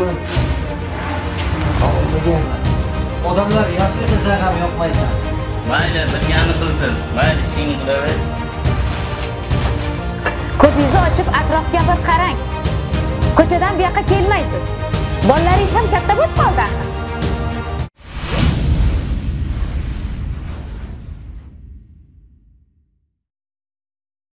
yo'qmi olmagan odamlar yaxshi desa ham yoqmaysan. Mayli bilgani qilsin mayli ishingni qilaver ko'zingizni ochib atrofga bir qarang. Ko'chadan bu yoqqa kelmaysiz. Bolalaringiz ham katta bo'lib